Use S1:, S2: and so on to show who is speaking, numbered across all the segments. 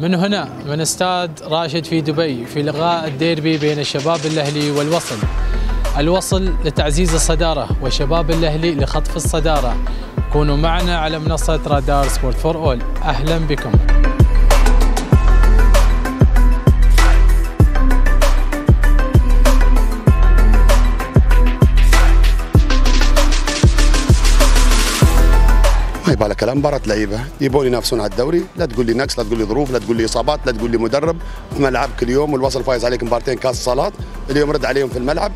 S1: من هنا من استاد راشد في دبي في لقاء الديربي بين الشباب الأهلي والوصل. الوصل لتعزيز الصدارة وشباب الأهلي لخطف الصدارة. كونوا معنا على منصة رادار sport for all. أهلا بكم.
S2: ما يبغى لك كلام مباراة لعيبة. يبون ينافسون على الدوري. لا تقول لي نقص لا تقول لي ظروف لا تقول لي إصابات لا تقول لي مدرب. في ملعب كل يوم والوصل فايز عليك مباراتين كاس صالات. اليوم رد عليهم في الملعب.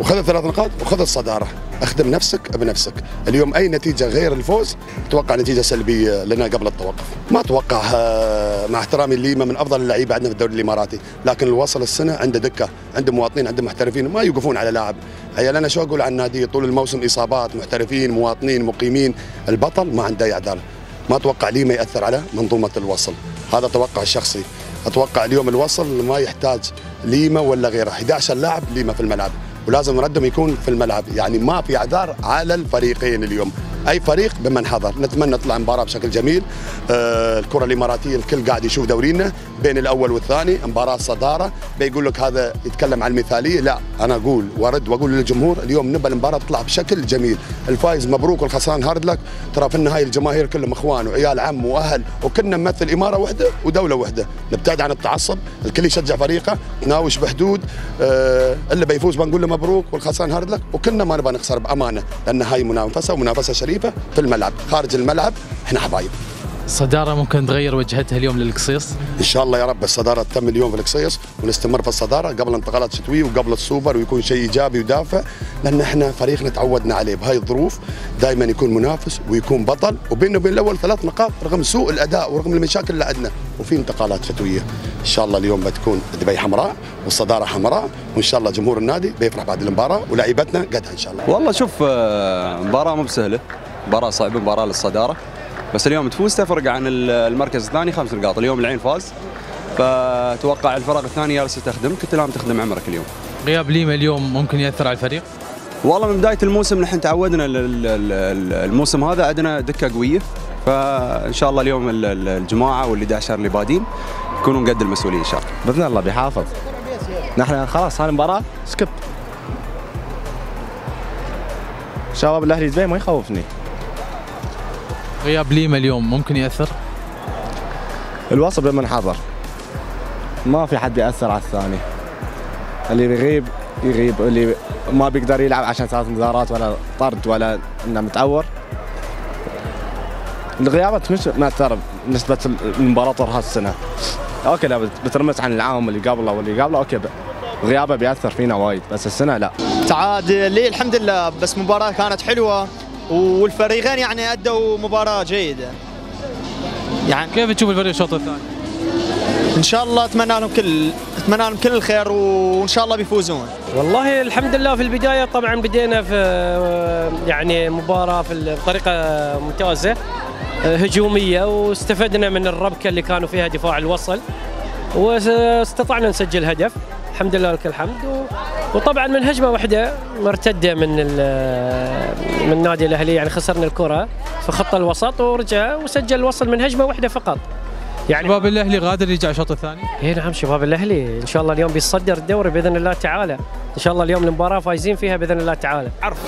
S2: وخذ الثلاث نقاط وخذ الصدارة. أخدم نفسك بنفسك. اليوم أي نتيجة غير الفوز؟ توقع نتيجة سلبية لنا قبل التوقف. ما أتوقع آه، مع احترامي ليما من أفضل اللعيبة عندنا في الدوري الإماراتي. لكن الوصل السنة عنده دكة عنده مواطنين عنده محترفين. ما يوقفون على لاعب. عيال أنا شو أقول عن النادي طول الموسم إصابات محترفين مواطنين مقيمين. البطل ما عنده أي عدالة ما أتوقع لي ما يأثر على منظومة الوصل. هذا توقع الشخصي أتوقع اليوم الوصل ما يحتاج ليما ولا غيره. 11 لاعب ليما في الملعب. ولازم ردهم يكون في الملعب. يعني ما في اعذار على الفريقين اليوم. أي فريق بمن حضر. نتمنى تطلع مباراة بشكل جميل. آه الكرة الإماراتية الكل قاعد يشوف دورينا بين الأول والثاني. مباراة صدارة. بيقول لك هذا يتكلم عن المثالية. لا أنا أقول وأرد وأقول للجمهور اليوم نبى المباراة تطلع بشكل جميل. الفايز مبروك والخسران hard luck. ترى في النهاية الجماهير كلهم إخوان وعيال عم وأهل وكلنا نمثل إمارة واحدة ودولة واحدة نبتعد عن التعصب. الكل يشجع فريقه. تناوش بحدود. آه اللي بيفوز بنقول له مبروك والخسران hard luck وكلنا ما نبغى نخسر بأمانة لأن هاي منافسة ومنافسة شريفة في الملعب خارج الملعب إحنا حبايب.
S1: الصدارة ممكن تغير وجهتها اليوم للقصيص؟
S2: إن شاء الله يا رب الصدارة تتم اليوم في القصيص ونستمر في الصدارة قبل انتقالات شتويه وقبل السوبر ويكون شيء إيجابي ودافع لأن إحنا فريقنا تعودنا عليه بهاي الظروف دائما يكون منافس ويكون بطل وبينه وبين الأول ثلاث نقاط رغم سوء الأداء ورغم المشاكل اللي عندنا. وفي انتقالات شتوية. إن شاء الله اليوم بتكون دبي حمراء والصدارة حمراء وإن شاء الله جمهور النادي بيفرح بعد المباراة ولاعيبتنا قدها إن شاء الله.
S3: والله شوف آه، مباراة مو بسهلة. مباراة صعبة مباراة للصدارة. بس اليوم تفوز تفرق عن ال- المركز الثاني خمس نقاط. اليوم العين فاز. فتوقع الفرق الثانية جالسة تخدمك انت لازم تخدم عمرك اليوم.
S1: غياب ليما اليوم ممكن يأثر على الفريق؟
S3: والله من بداية الموسم نحن تعودنا ال- ال- ال- الموسم هذا عندنا دكة قوية. فإن شاء الله اليوم ال- ال- الجماعة وال 11 اللي بادين يكونوا قد المسؤولية إن شاء الله.
S4: بإذن الله بيحافظ. نحن خلاص هاي المباراة سكب شباب الأهلي دبي ما يخوفني.
S1: غياب ليما اليوم ممكن يأثر؟
S4: الوصل بمن حضر ما في حد بيأثر على الثاني. اللي بيغيب يغيب. اللي ما بيقدر يلعب عشان ثلاث انذارات ولا طرد ولا إنه متعور. الغيابات مش مأثرة نسبة المباراة هالسنة okay لا بت- بترمز عن العام اللي قبله واللي قبله. okay غيابة بيأثر فينا وايد بس السنة لا.
S5: تعادل لي الحمد لله بس مباراة كانت حلوة. والفريقين يعني أدوا مباراة جيدة. يعني
S1: كيف تشوف الفريق الشوط الثاني؟
S5: إن شاء الله أتمنى لهم كل أتمنى لهم كل الخير وإن شاء الله بيفوزون.
S6: والله الحمد لله في البداية طبعا بدينا في يعني مباراة في بطريقه ممتازة هجومية واستفدنا من الربكة اللي كانوا فيها دفاع الوصل واستطعنا نسجل هدف. الحمد لله لك الحمد. و- وطبعا من هجمه واحدة مرتده من ال- من النادي الأهلي يعني خسرنا الكرة في خط الوسط ورجع وسجل الوصل من هجمه واحدة فقط. يعني
S1: شباب الأهلي غادر يرجع الشوط الثاني؟
S6: اي نعم شباب الأهلي إن شاء الله اليوم بيتصدر الدوري بإذن الله تعالى. إن شاء الله اليوم المباراة فايزين فيها بإذن الله تعالى.
S7: عرف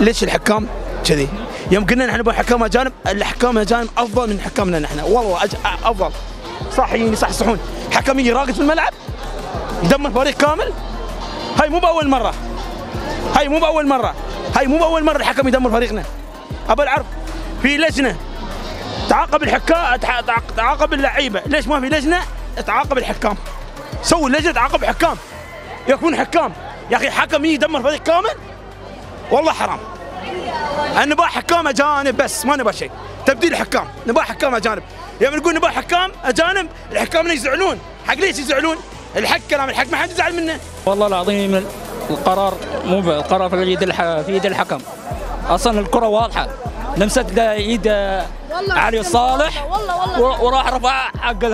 S7: ليش الحكام كذي؟ يوم قلنا نحن نبغى حكام أجانب الحكام الأجانب أفضل من حكامنا نحن. والله أج... أفضل. صح يصحصحون حكم يجي راقد في الملعب؟ يدمر فريق كامل؟ هاي مو بأول مرة. هاي مو بأول مرة. هاي مو بأول مرة الحكم يدمر فريقنا. ابى العرف في لجنة تعاقب الحكام تع- تع- تعاقب اللعيبة. ليش ما في لجنة؟ تعاقب الحكام. سووا لجنة تعاقب الحكام يكون حكام. يا أخي حكم يدمر فريق كامل؟ والله حرام. نبغى حكام أجانب بس ما نبغى شيء. تبديل حكام. نبغى حكام أجانب. يوم نقول نبغى حكام أجانب الحكام يزعلون. حق ليش يزعلون؟ الحق كلام الحق ما حد يزعل منه.
S8: والله العظيم القرار مو القرار في يد الح... في يد الحكم. أصلا الكرة واضحة. لمست ايد علي الصالح وراح رفع حق.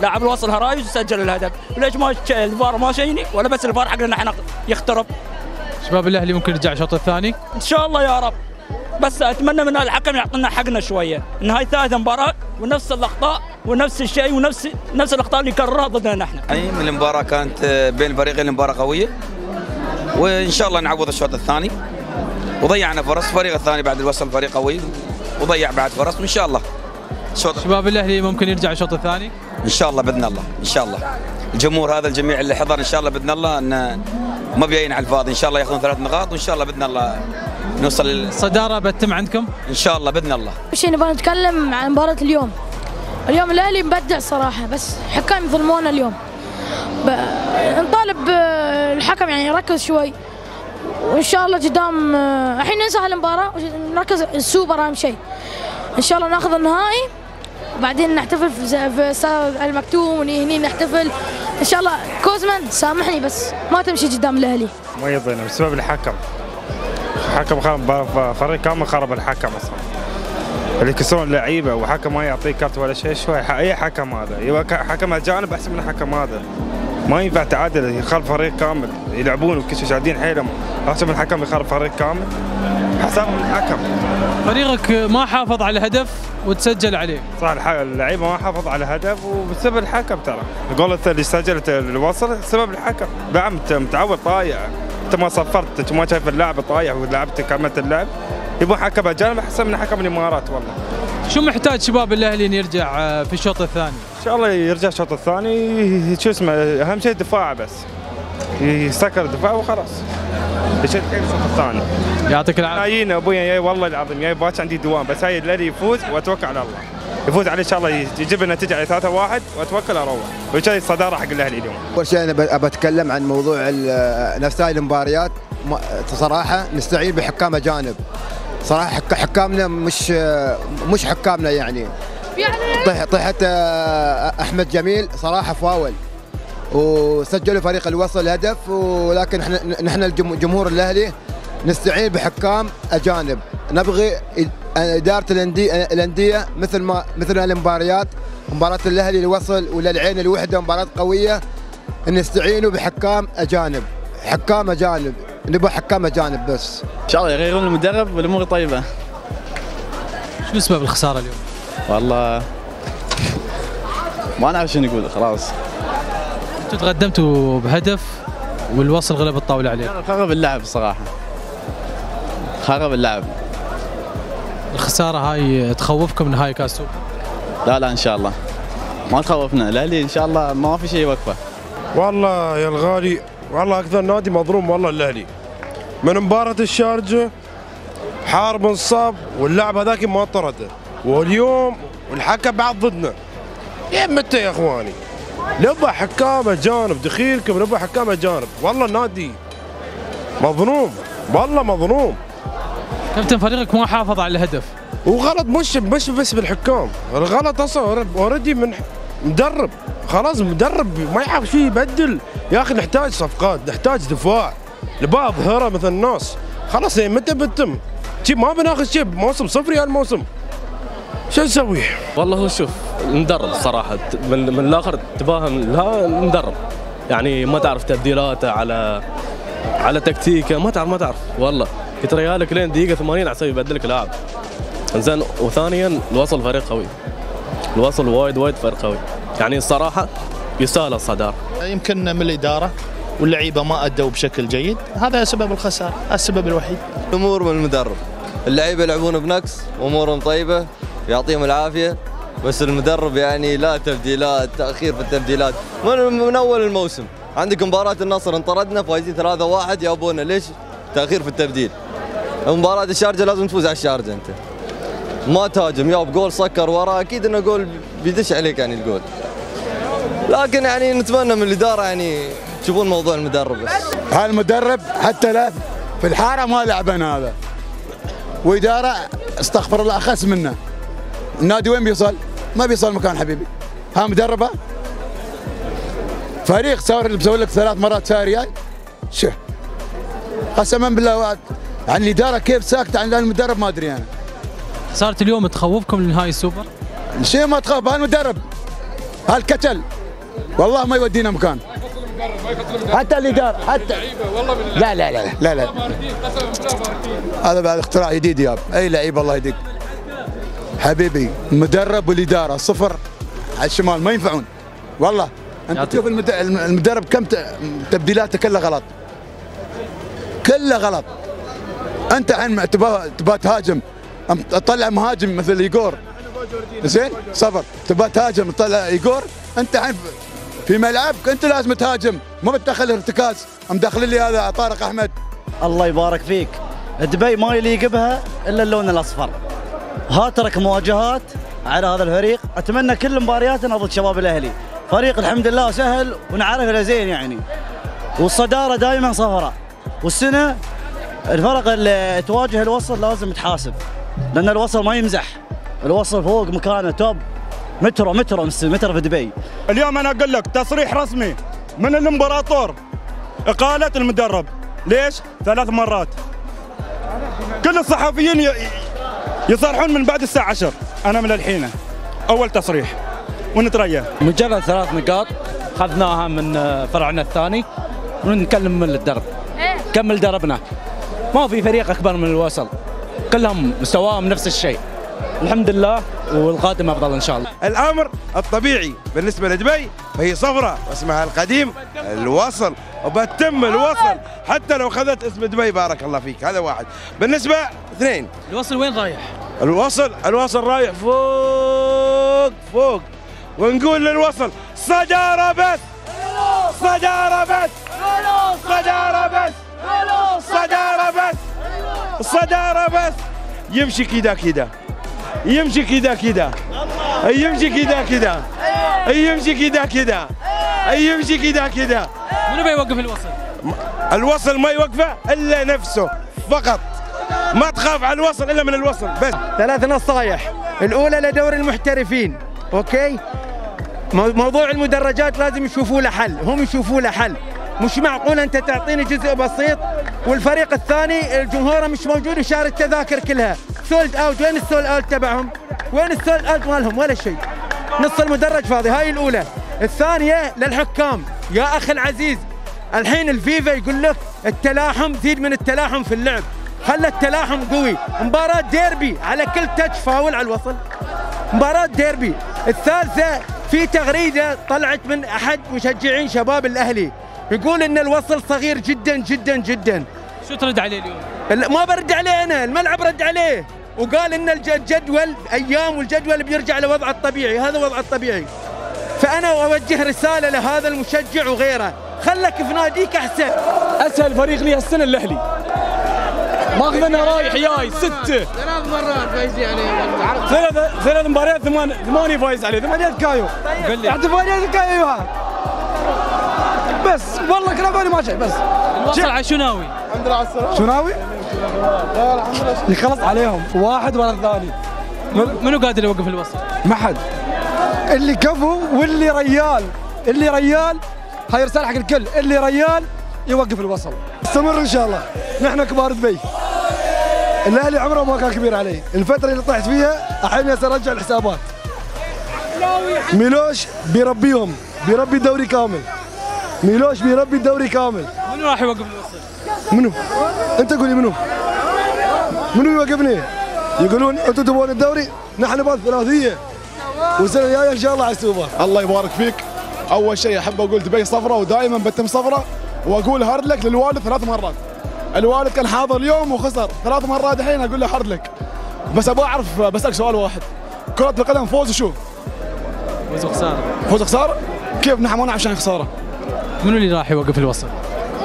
S8: لاعب الوصل هرايج وسجل الهدف. ليش ما الفار ما شيني؟ ولا بس الفار حقنا إحنا يخترب.
S1: شباب الأهلي ممكن يرجع الشوط الثاني؟
S8: إن شاء الله يا رب. بس أتمنى من الحكم يعطينا حقنا شوية. إن هاي ثالث مباراة ونفس الأخطاء ونفس الشيء ونفس نفس الأخطاء اللي كررها ضدنا نحن.
S9: يعني من المباراة كانت بين الفريقين المباراة قوية. وإن شاء الله نعوض الشوط الثاني. وضيعنا فرص الفريق الثاني بعد الوصل فريق قوي. وضيع بعد فرص وإن شاء الله الشوط
S1: شباب الأهلي ممكن يرجع الشوط الثاني؟
S9: إن شاء الله بإذن الله إن شاء الله. الجمهور هذا الجميع اللي حضر إن شاء الله بإذن الله أن ما بيعين على الفاضي. إن شاء الله ياخذون ثلاث نقاط وإن شاء الله بإذن الله نوصل
S1: الصداره بتتم عندكم؟
S9: إن شاء الله بإذن الله.
S10: أول شيء نبغى نتكلم عن مباراة اليوم. اليوم الأهلي مبدع صراحة بس حكام يظلمونا اليوم. ب... نطالب آه، الحكم يعني يركز شوي. وإن شاء الله قدام آه، الحين ننسى هالمباراة ونركز السوبر أهم شيء. إن شاء الله ناخذ النهائي وبعدين نحتفل في استاد المكتوم وهني نحتفل. إن شاء الله كوزمان سامحني بس ما تمشي قدام الأهلي.
S11: ما يرضينا بسبب الحكم. حكم خرب فريق كامل خرب الحكم أصلا. اللي يكسرون اللعيبة وحكم ما يعطيه كارت ولا شيء شوي أي حكم هذا؟ يبقى حكم اجانب أحسن من الحكم هذا. ما ينفع تعادل يخرب فريق كامل. يلعبون وكل شيء شادين حيلهم. أحسن من الحكم يخرب فريق كامل. حساب من الحكم.
S1: فريقك ما حافظ على الهدف وتسجل عليه.
S11: صح اللعيبة ما حافظ على هدف وبسبب الحكم ترى. الجول اللي سجلت الوصل سبب الحكم. انت متعود طايع. انت ما صفرت انت ما شايف اللاعب طايع ولعبت كملت اللعب. يبغى حكم اجانب أحسن من حكم الإمارات والله.
S1: شو محتاج شباب الأهلي إن يرجع آه، في الشوط الثاني؟
S11: إن شاء الله يرجع الشوط الثاني. شو اسمه أهم شيء دفاع بس. يسكر الدفاع وخلاص. يشد حيل الشوط الثاني.
S1: يعطيك العافية.
S11: نايين أبويا جاي والله العظيم جاي باكر عندي دوام بس هاي الاهلي يفوز وأتوكل على الله. يفوز عليه إن شاء الله يجيب النتيجه على 3 1 وأتوكل أروح وكذا الصدارة حق الأهلي اليوم.
S12: أول شيء أنا ب- أبى أتكلم عن موضوع ال- نفس هاي المباريات صراحة نستعين بحكام أجانب. صراحة حك- حكامنا مش مش حكامنا يعني؟ طيح طيحت آه، أحمد جميل صراحة فاول. وسجلوا فريق الوصل هدف ولكن إحنا نحن الجم- جمهور الأهلي نستعين بحكام أجانب. نبغي إدارة الانديه الأندية مثل ما مثل المباريات. مباراة الأهلي الوصل ولا العين الوحده مباراة قوية. نستعينوا بحكام أجانب. حكام أجانب. نبغى حكام أجانب بس.
S13: إن شاء الله يغيرون المدرب والأمور طيبة.
S1: شو سبب الخساره اليوم؟
S13: والله ما نعرف شنو نقول خلاص.
S1: أنتم تقدمتوا بهدف والوصل غلب الطاولة عليه
S13: خرب اللعب صراحة. خرب اللعب.
S1: الخسارة هاي تخوفكم نهائي كاس سوبر
S13: لا لا إن شاء الله. ما تخوفنا. الاهلي إن شاء الله ما في شيء يوقفه
S14: والله يا الغالي والله أكثر نادي مظلوم والله الأهلي. من مباراة الشارجة حارب انصاب واللاعب هذاك ما طرده واليوم الحكم بعد ضدنا. يا متى يا إخواني؟ نبغى حكام أجانب. دخيلكم نبغى حكام أجانب. والله النادي مظلوم. والله مظلوم.
S1: كابتن فريقك ما حافظ على الهدف.
S14: وغلط مش مش بس بالحكام. الغلط أصلا اوريدي من مدرب. خلاص مدرب ما يعرف شو يبدل. يا أخي نحتاج صفقات نحتاج دفاع. نبغى ظهره مثل الناس. خلاص يعني متى بتم شي ما بناخذ شيء بموسم صفري هالموسم شو نسوي؟
S15: والله هو شوف المدرب الصراحه من, من الآخر تفاهم لا المدرب يعني ما تعرف تبديلاته على على تكتيكه. ما تعرف ما تعرف. والله. يتريالك لين دقيقة 80 عشان يبدلك لاعب. زين وثانيا الوصل فريق قوي. الوصل وايد وايد فريق قوي. يعني الصراحه يستاهل الصدارة.
S16: يمكن من الإدارة واللعيبة ما أدوا بشكل جيد. هذا سبب الخسارة هذا السبب الوحيد.
S17: الأمور من المدرب. اللعيبة يلعبون بنقص أمورهم طيبة يعطيهم العافية. بس المدرب يعني لا تبديلات تأخير في التبديلات. من, من أول الموسم. عندك مباراة النصر انطردنا فايزين 3-1 يا ابونا ليش؟ تأخير في التبديل. مباراه الشارجه لازم تفوز على الشارجه انت ما تهاجم يا بجول سكر وراه أكيد انه جول بيدش عليك يعني الجول لكن يعني نتمنى من الاداره يعني تشوفون موضوع المدرب بس
S18: هالمدرب حتى لا في الحاره ما لعبنا هذا واداره استغفر الله اخس منه النادي وين بيصل؟ ما بيصل مكان حبيبي ها مدربه فريق صار اللي بسوي لك ثلاث مرات ساري شو قسما بالله. عن الإدارة كيف ساكتة عن المدرب ما أدري أنا.
S1: صارت اليوم تخوفكم لنهائي السوبر؟
S18: شيء ما تخاف هالمدرب هالكتل والله ما يودينا مكان. حتى الإدارة حتى لا لا لا لا لا. هذا بعد اختراع جديد ياب أي لعيب الله يهديك. حبيبي المدرب والإدارة صفر. على الشمال ما ينفعون. والله أنت تشوف المد- المدرب كم تبديلاته كلها غلط. كلها غلط. أنت الحين تبغى تهاجم. تطلع مهاجم مثل ايجور زين؟ صفر. تبغى تهاجم تطلع ايجور أنت الحين في ملعبك أنت لازم تهاجم. ما بتدخل ارتكاز. مدخل لي هذا طارق أحمد.
S19: الله يبارك فيك. دبي ما يليق بها إلا اللون الأصفر. هاترك مواجهات على هذا الفريق. أتمنى كل مبارياتنا ضد شباب الأهلي. فريق الحمد لله سهل ونعرف له زين يعني. والصدارة دائما صفراء. والسنة الفرق اللي تواجه الوصل لازم تحاسب لأن الوصل ما يمزح. الوصل فوق مكانه توب. مترو مترو مترو في دبي.
S20: اليوم أنا أقول لك تصريح رسمي من الإمبراطور إقالة المدرب. ليش؟ ثلاث مرات. كل الصحفيين ي- يصرحون من بعد الساعة 10 أنا من الحين. أول تصريح. ونتريا
S21: مجرد ثلاث نقاط أخذناها من فرعنا الثاني. ونتكلم من الدرب. كمل دربنا. ما في فريق أكبر من الوصل. كلهم مستواهم نفس الشيء. الحمد لله والقادم أفضل إن شاء الله.
S14: الأمر الطبيعي بالنسبة لدبي فهي صفرة واسمها القديم الوصل وبتم الوصل. حتى لو اخذت اسم دبي بارك الله فيك. هذا واحد. بالنسبة اثنين.
S1: الوصل وين رايح؟
S14: الوصل الوصل رايح فوق فوق. ونقول للوصل صدارة بس. صدارة بس. صدارة بس. صدارة بس. صدارة بس. يمشي كذا كذا يمشي كذا كذا يمشي كذا كذا يمشي كذا كذا يمشي كذا كذا
S1: منو بيوقف الوصل؟
S14: الوصل ما يوقفه إلا نفسه فقط. ما تخاف على الوصل إلا من الوصل بس.
S22: ثلاث نصايح الأولى لدور المحترفين okay؟ مو- موضوع المدرجات لازم يشوفوا له حل. هم يشوفوا له حل. مش معقول أنت تعطيني جزء بسيط والفريق الثاني الجمهور مش موجود وشاري التذاكر كلها. sold out وين ال sold out تبعهم؟ وين ال sold out مالهم؟ ولا شيء. نص المدرج فاضي. هاي الأولى. الثانية للحكام. يا أخي العزيز الحين الفيفا يقول لك التلاحم زيد من التلاحم في اللعب. خلى التلاحم قوي؟ مباراة ديربي على كل تاتش فاول على الوصل. مباراة ديربي. الثالثة في تغريدة طلعت من أحد مشجعين شباب الأهلي. يقول إن الوصل صغير جدا جدا جدا.
S1: شو ترد عليه اليوم؟
S22: لا، ما برد عليه أنا الملعب رد عليه. وقال إن الج- الجدول أيام والجدول بيرجع لوضعه الطبيعي هذا وضعه الطبيعي. فأنا أوجه رسالة لهذا المشجع وغيره. خلك في ناديك أحسن.
S21: أسهل فريق لي هالسنة الأهلي. ماخذنا رايح جاي ستة.
S22: ثلاث مرات فايزين عليه.
S21: ثلاث ثلاث مباريات ثمان ثمانية فايز عليه ثمانية كايو. احتفالية كايو بس والله كلام بالي ما شيء بس.
S1: الوصل على شو ناوي؟
S21: الحمد لله على السلامة شو ناوي؟ يخلص عليهم. واحد ورا الثاني.
S1: منو قادر يوقف الوصل؟
S21: ما حد. اللي كفو واللي ريال. اللي ريال هاي رسالة حق الكل. اللي ريال يوقف الوصل. استمر إن شاء الله. نحن كبار دبي. الأهلي عمره ما كان كبير علي الفترة اللي طحت فيها الحين هسه ارجع الحسابات. ميلوش بيربيهم. بيربي الدوري كامل. ميلوش بيربي الدوري كامل
S1: منو راح يوقف الوصل؟
S21: منو؟ انت قولي منو؟ منو يوقفني؟ يقولون أنتم تبون الدوري نحن نبغى الثلاثية والسنة الجاية إن شاء الله على السوبر
S23: الله يبارك فيك أول شيء أحب أقول دبي صفرة ودائما بتم صفرة وأقول hard luck للوالد ثلاث مرات الوالد كان حاضر اليوم وخسر ثلاث مرات الحين أقول له hard luck بس أبغى أعرف بسألك سؤال واحد كرة القدم فوز وشو؟
S1: فوز وخساره
S23: فوز خسارة؟ كيف نحن ما نلعب عشان خسارة
S1: منو اللي راح يوقف الوصل؟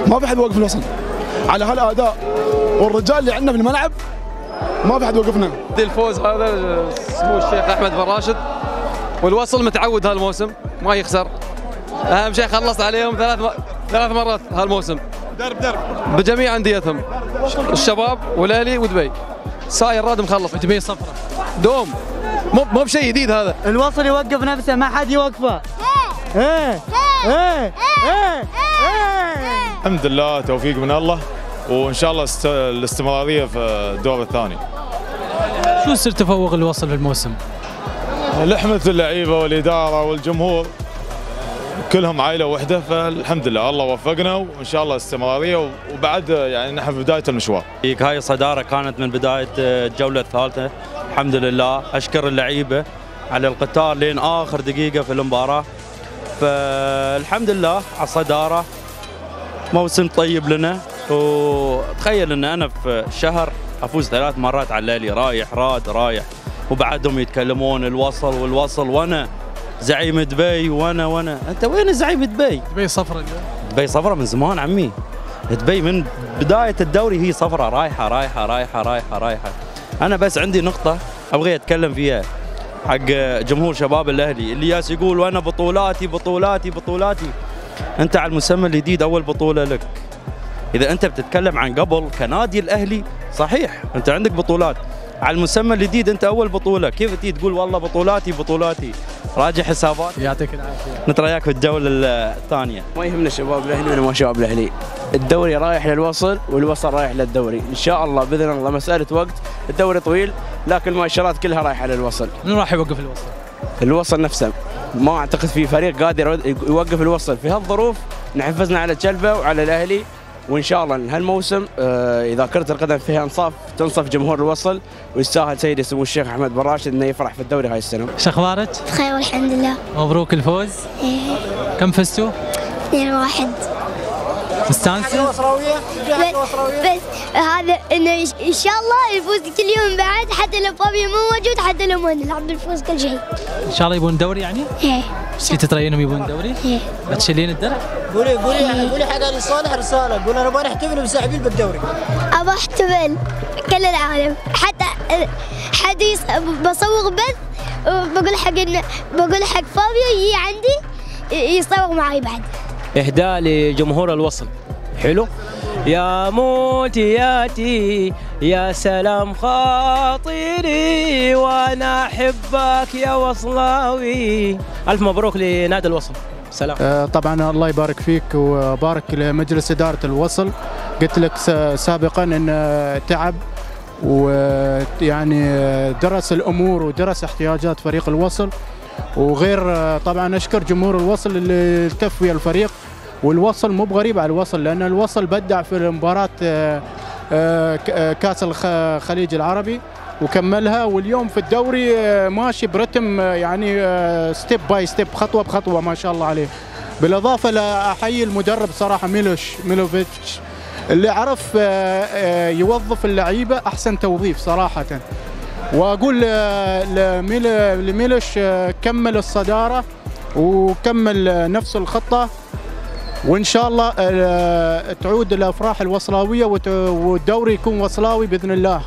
S23: ما في حد يوقف الوصل. على هالأداء والرجال اللي عندنا في الملعب ما في حد يوقفنا.
S24: الفوز هذا سمو الشيخ أحمد بن راشد. والوصل متعود هالموسم ما يخسر. أهم شيء خلص عليهم ثلاث م... ثلاث مرات هالموسم.
S23: درب درب.
S24: بجميع أنديتهم الشباب والأهلي ودبي ساير راد مخلص.
S1: دبي صفرة.
S24: دوم. مو مو بشيء جديد هذا.
S19: الوصل يوقف نفسه ما حد يوقفه. إيه. إيه إيه
S25: الحمد لله توفيق من الله. وإن شاء الله است- الاستمرارية في الدور الثاني.
S1: شو سر تفوق الوصل في الموسم؟
S25: لحمة اللعيبة والإدارة والجمهور. كلهم عائلة واحدة فالحمد لله. الله وفقنا وإن شاء الله استمرارية. وبعد يعني نحن في بداية المشوار.
S26: هاي الصدارة كانت من بداية الجولة الثالثة. الحمد لله. أشكر اللعيبة على القتال لين آخر دقيقة في المباراة. فالحمد لله على الصداره موسم طيب لنا. وتخيل إن أنا في شهر أفوز ثلاث مرات على الليلي رايح راد رايح. وبعدهم يتكلمون الوصل والوصل وأنا زعيم دبي وأنا وأنا. أنت وين زعيم دبي؟
S1: دبي صفرة
S26: دبي صفرة من زمان عمي. دبي من بداية الدوري هي صفرة رايحة رايحة رايحة رايحة رايحة. أنا بس عندي نقطة أبغي أتكلم فيها. حق جمهور شباب الأهلي. اللي ياس يقول وأنا بطولاتي بطولاتي بطولاتي. أنت على المسمى الجديد أول بطولة لك. إذا أنت بتتكلم عن قبل كنادي الأهلي صحيح. أنت عندك بطولات. على المسمى الجديد أنت أول بطولة. كيف تيجي تقول والله بطولاتي بطولاتي؟ راجع حسابات.
S1: يعطيك العافية.
S26: نترياك في الجولة الثانية.
S8: ما يهمنا شباب الأهلي ولا ما شباب الأهلي. الدوري رايح للوصل والوصل رايح للدوري. إن شاء الله بإذن الله مسألة وقت. الدوري طويل. لكن المؤشرات كلها رايحة للوصل
S1: من راح يوقف الوصل؟
S8: الوصل نفسه ما أعتقد في فريق قادر يوقف الوصل في هالظروف نحفزنا على تشلبه وعلى الأهلي وإن شاء الله هالموسم آه، إذا كرة القدم فيها انصاف تنصف جمهور الوصل ويستاهل سيدي سمو الشيخ أحمد بن راشد إنه يفرح في الدوري هاي السنة.
S1: إيش أخبارك؟
S27: بخير والحمد لله
S1: مبروك الفوز
S27: إيه.
S1: كم فزتوا؟
S27: 2 واحد
S1: مستانسة؟
S27: بس, هذا إنه إن شاء الله يفوز كل يوم بعد حتى لو فابيو مو موجود حتى لو ما نلعب بالفوز كل شيء.
S1: إن شاء الله يبون دوري يعني؟
S27: إيه
S1: إيش كنت ترينهم يبون دوري؟
S27: إيه
S1: بتشيلين الدرع؟
S28: قولي قولي قولي حق علي صالح رسالة قول أنا نبغى نحتفل بساحبين بالدوري
S27: ابى أحتفل كل العالم حتى حد يص... بصور بث بقول حق. بقول حق فابيو يجي عندي يصور معي بعد
S6: إهداء لجمهور الوصل. حلو؟ يا موتياتي يا سلام خاطري وأنا أحبك يا وصلاوي. ألف مبروك لنادي الوصل. سلام.
S29: آه، طبعا الله يبارك فيك وبارك لمجلس إدارة الوصل. قلت لك سابقا أن آه، تعب ويعني آه، درس الأمور ودرس احتياجات فريق الوصل. وغير طبعا أشكر جمهور الوصل اللي التف ويا الفريق. والوصل مو بغريب على الوصل لأن الوصل بدع في مباراة آه، آه، آه، الخ- الخليج العربي وكملها. واليوم في الدوري ماشي برتم يعني step by step خطوة بخطوة ما شاء الله عليه. بالإضافة لأحيي المدرب صراحة ميلوش ميلوفيتش اللي عرف يوظف اللعيبة أحسن توظيف صراحة. وأقول لميل- لميلوش كمل الصدارة وكمل نفس الخطة. وإن شاء الله آه، تعود الافراح الوصلاوية والدوري يكون وصلاوي بإذن الله.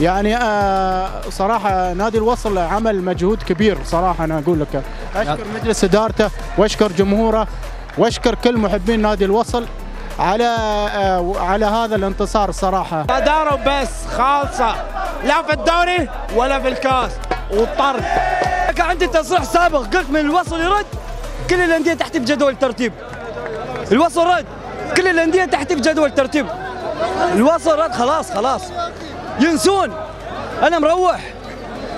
S29: يعني آه، صراحة نادي الوصل عمل مجهود كبير صراحة أنا أقول لك. أشكر مجلس إدارته وأشكر جمهوره وأشكر كل محبين نادي الوصل على آه، على هذا الانتصار الصراحه
S16: صدارة بس خالصة لا في الدوري ولا في الكاس. وطرد.
S28: عندي تصريح سابق قلت من الوصل يرد كل الأندية تحت بجدول الترتيب. الوصل رد كل الأندية تحت بجدول الترتيب. الوصل رد خلاص خلاص. ينسون. أنا مروح.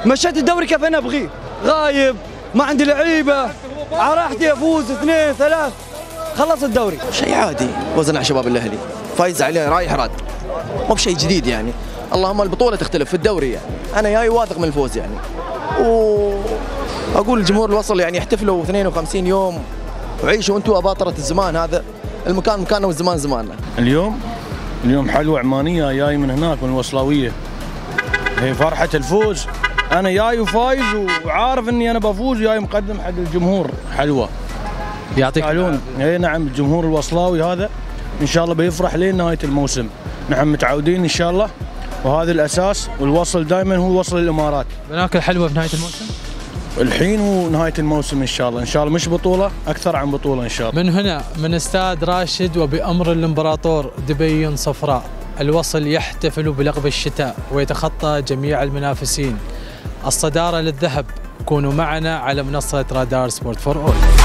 S28: مشيت الدوري كيف أنا ابغيه غايب ما عندي لعيبة. على راحتي أفوز. اثنين ثلاث. خلص الدوري.
S30: شيء عادي. وزن على شباب الأهلي. فايز عليه رايح راد مو بشيء جديد يعني. اللهم البطولة تختلف في الدوري يعني. أنا جاي واثق من الفوز يعني. واقول الجمهور الوصل يعني احتفلوا 52 يوم. وعيشوا أنتم اباطره الزمان هذا. المكان مكاننا والزمان زماننا.
S31: اليوم اليوم حلوة عمانية جاي من هناك من الوصلاوية. هي فرحة الفوز. أنا جاي وفايز وعارف إني أنا بفوز جاي مقدم حق الجمهور. حلوة.
S1: يعطيك
S31: اي نعم الجمهور الوصلاوي هذا إن شاء الله بيفرح لين نهاية الموسم. نحن متعودين إن شاء الله وهذا الأساس والوصل دائما هو وصل الإمارات.
S1: بناكل حلوة في نهاية الموسم؟
S31: الحين ونهاية الموسم إن شاء الله. إن شاء الله مش بطولة أكثر عن بطولة إن شاء الله.
S1: من هنا من استاد راشد وبأمر الإمبراطور دبي صفراء. الوصل يحتفل بلقب الشتاء ويتخطى جميع المنافسين. الصدارة للذهب كونوا معنا على منصة رادار سبورت فور أول.